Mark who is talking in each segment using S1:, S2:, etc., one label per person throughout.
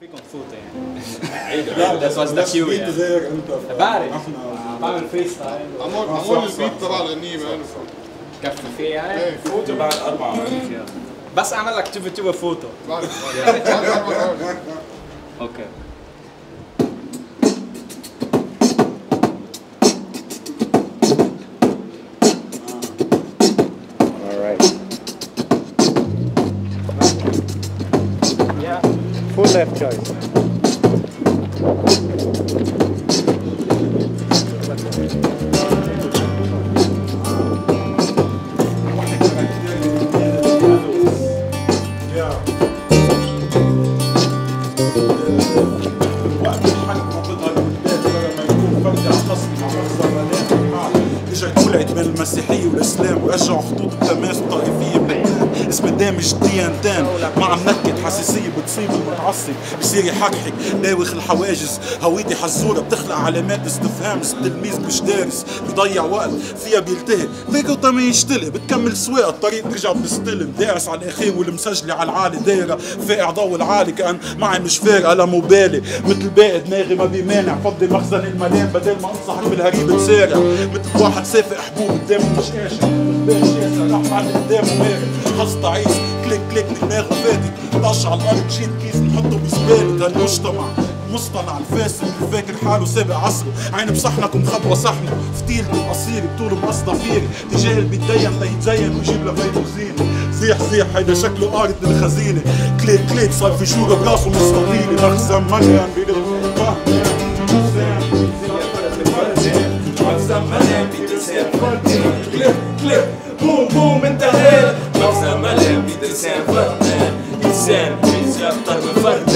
S1: فيكم تفوتوا يعني لا بس قصدك كيو يعني
S2: غير انت
S1: بعرف
S2: إحنا
S1: بعمل فري ستايل
S3: عمول عمول البيت تبع الغنية مان
S1: كفي فيه يعني
S4: فوتوا بعد أربعة
S1: بس اعمل لك تشوف تشوف فوتو
S3: بعرف بعرف
S1: أوكي
S5: Full left choice.
S2: دامج ديانتان مع منكد حساسية بتصيب المتعصب بصير يحكحك داوخ الحواجز. هويتي حزورة بتخلق علامات استفهام التلميذ مش دارس. بيضيع وقت. فيها بيلتهي. فيك وطما يشتلي. بتكمل سواقة. الطريق بترجع بتستلم داعس على الأخير والمسجلة على العالي. دايرة فاقع ضوء العالي. كأن معي مش فارقة لا مبالي مثل باقي دماغي ما بيمانع. فضي مخزن الملام. بدل ما انصحك بالهريب تسارع مثل واحد سافق حبوب قدامه مش شاسع راح مع قدامه مارق حظ تعيس كليك كليك دماغه فاتت طش على الأرض شيل كيس نحطه بزبالة هالمجتمع مصطنع الفاسد. اللي فاكر حاله سابق عصره. عيني بصحنك ومخبوة صحنة. فتيلته قصير بطوله مقصدفيري تجاهل بيتدين ليتزين ويجيب له بيته زينه زيح زيح هيدا شكله قارد الخزينه كليك كليك صار في شورى براسه مستطيلي مخزن مليان بيدل
S4: كليب كليب بوم بوم انتهينا مخزن مليان بيد لسان فردان انسان بيزي أكتر من فردان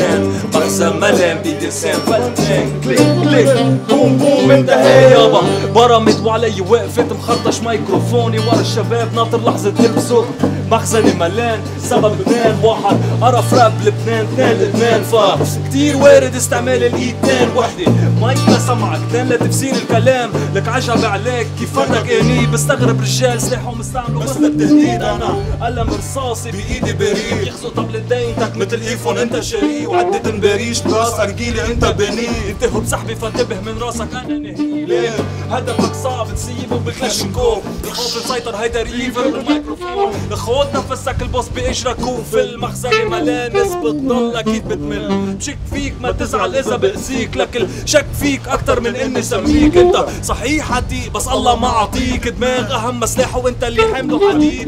S4: مخزن مليان بيد لسان فردان كليك كليك بوم بوم انتهينا يابا برمت وعلي وقفت مخرطش ميكروفوني ورا الشباب ناطر لحظة يلبسوا مخزني ملان سبب لبنان واحد قرف راب لبنان اثنين لبنان فكتير وارد استعمال الايدين وحدة مايك سمعك اثنين لتفسير الكلام لك عجب عليك كيف فرق اني بستغرب رجال سلاحهم استعملوا بس للتهديد أنا قلم رصاصي بايدي بريء يخزوا طبلة دينتك مثل ايفون انت شاريه وعدة مباريش براس أرجيلي انت بنيه انتهوا بسحبي فانتبه من راسك أنا نهي ليه؟ هدفك صعب تسيبه بالكلاشنكوف الخوف يسيطر هيدا ريفر بالميكروفون. خود نفسك البوس بإجرك. وفي المخزن ملان ناس بتضل أكيد بتمل. بشك فيك ما تزعل إذا باذيك لك الشك فيك أكتر من إني سميك أنت. صحيح عتيق بس الله ما عطيك دماغ أهم سلاح وأنت اللي حامله حديد.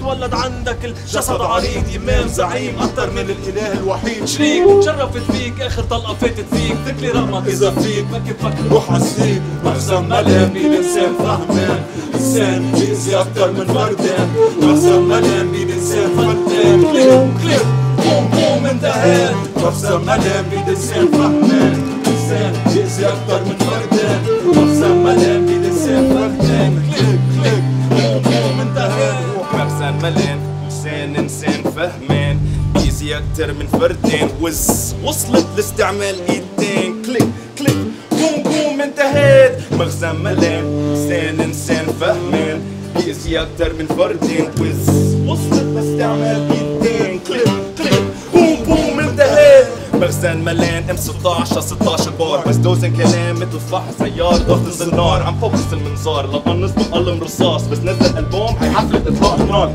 S4: تولد عندك الجسد عريض. امام زعيم أكتر من الإله الوحيد. شريك تشرفت فيك. آخر طلقة فاتت فيك. تكلي رغمك إذا فيك ما كيفك؟ روح عالسيك مخزن مليان بيد إنسان فهمان. إنسان بيأذي أكتر من فردان مخزن مليان بيد إنسان فردان كليب كليب بوم بوم انتهيت مخزن مليان بيد إنسان فهمان. إنسان بيأذي أكتر من فردان مخزن مليان بيد إنسان فردان كليب كليب بوم بوم انتهيت
S6: مخزن ملان لسان إنسان فهمان. ايزي أكتر من فردين. وز وصلت لاستعمال إيدين. كليك كليك. بوم بوم انتهيت. مخزن ملان لسان إنسان فهمان ايزي أكتر من فردين. وز وصلت لاستعمال إيدين. مخزن ملان ام 16 16 بار. بس دوزن كلام مثل فحص عيار ضغط النار عم فوكس المنظار. قنص بقلم رصاص. بس نزل ألبوم هي حفلة إطلاق نار.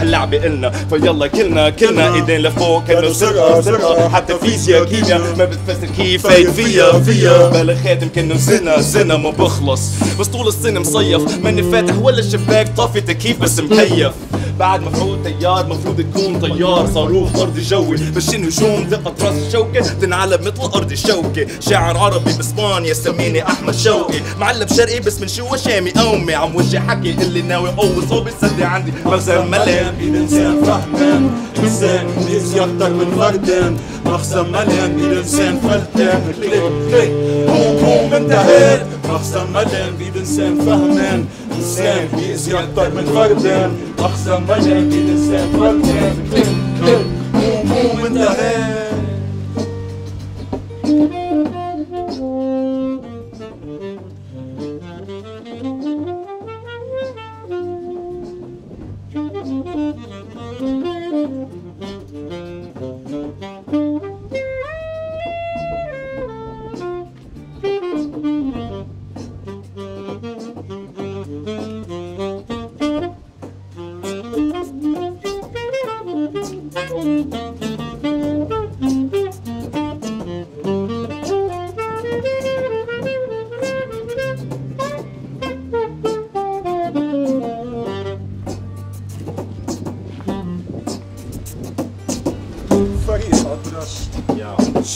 S6: هاللعبة إلنا. فيلا كلنا كلنا إيدين لفوق. كانوا سرقة سرقة حتى فيزياء كيمياء. ما بتفسر كيف فايت فيا فيا بلا خاتم كأنه سنة سنة ما بخلص بس طول السنة مصيف. ماني فاتح ولا الشباك طافي تكييف بس مكيف. بعد مفروض تيار مفروض تكون طيار صاروخ ارضي جوي. بس النجوم دقة رأس الشوكة. تنعلب مثل أرض الشوكة. شاعر عربي بإسبانيا سميني أحمد شوقي. معلم شرقي بس من شو شامي قومي عم وجه حكي اللي ناوي قوي صوبي صدي عندي. مخزن ملان
S2: بيد انسان فهمان انسان بيأذي أكتر من فردين مخزن مليان بيد انسان فلتان click click. boom boom انتهيت مخزن مليان بيد انسان فهمان انسان بيأذي أكتر من فردين مخزن مليان بيد انسان فلتان click click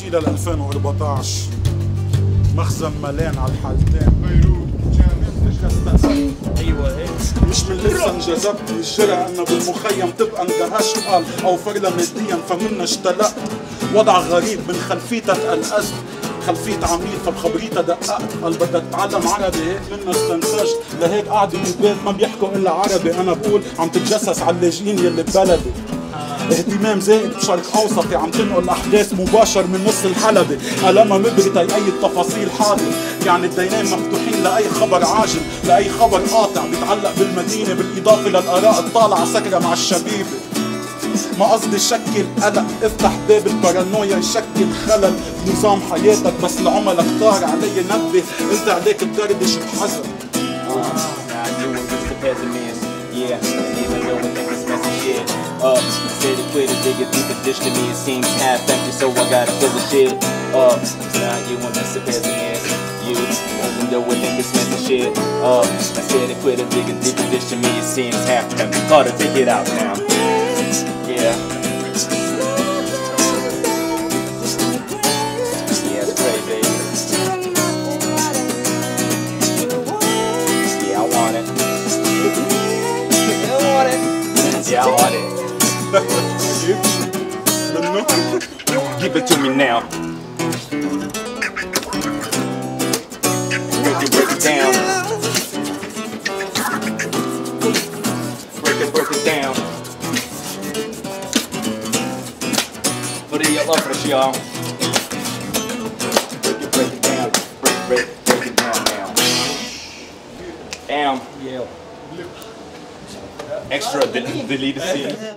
S2: لل 2014 مخزن ملان على الحالتين.
S6: أيوه هيك.
S2: مش من لسه انجذبت الجرأة إنه بالمخيم تبقى اندهشت قال أو فرلة ماديا فمنا اشتلقت وضع غريب من خلفيتها تقلقست خلفية عميل فبخبريتها دققت قال بدك تتعلم عربي هيك منا استنتجت لهيك قعدوا بالبيت ما بيحكوا إلا عربي. أنا بقول عم تتجسس على اللاجئين يلي ببلدي. اهتمام زائد بشرق أوسطي. عم تنقل الأحداث مباشر من نص الحلبة. قلمها مبري تيأيد تفاصيل حادث. يعني الدينين مفتوحين لأي خبر عاجل لأي خبر قاطع. بيتعلق بالمدينة بالإضافة للآراء الطالعة سكرة مع الشبيبة. ما قصدي شكل قلق. افتح باب البارانويا يشكل خلل. بنظام حياتك بس العملاء كتار علي. نبه. قلت عليك تدردش بحذر
S6: Up, said it quit it, dig a deeper dish to me. It seems half empty, so I gotta fill the shit up. Now you want this the pessimist. You, even though I think it's messy shit. Up, I said it quit it, dig a deeper dish to me. It seems half empty. Gotta take it out now. Yeah, Give it to me now. Break it, break it down. Break it, break it down. Vad är jag för y'all? Break it, break it down. Break, break, break it down now. Damn. Yeah. Extra del- deleted scene.